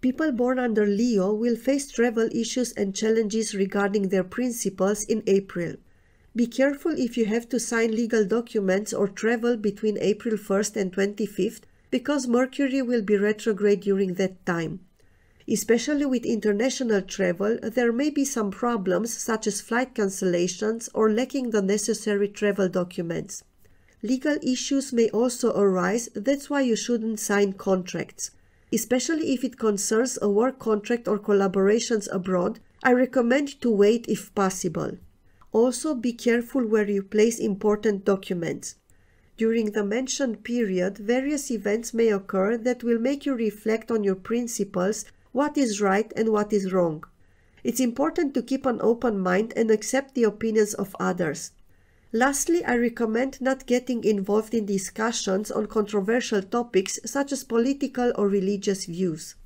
People born under Leo will face travel issues and challenges regarding their principles in April. Be careful if you have to sign legal documents or travel between April 1st and 25th because Mercury will be retrograde during that time. Especially with international travel, there may be some problems such as flight cancellations or lacking the necessary travel documents. Legal issues may also arise, that's why you shouldn't sign contracts. Especially if it concerns a work contract or collaborations abroad, I recommend to wait if possible. Also, be careful where you place important documents. During the mentioned period, various events may occur that will make you reflect on your principles what is right and what is wrong. It's important to keep an open mind and accept the opinions of others. Lastly, I recommend not getting involved in discussions on controversial topics such as political or religious views.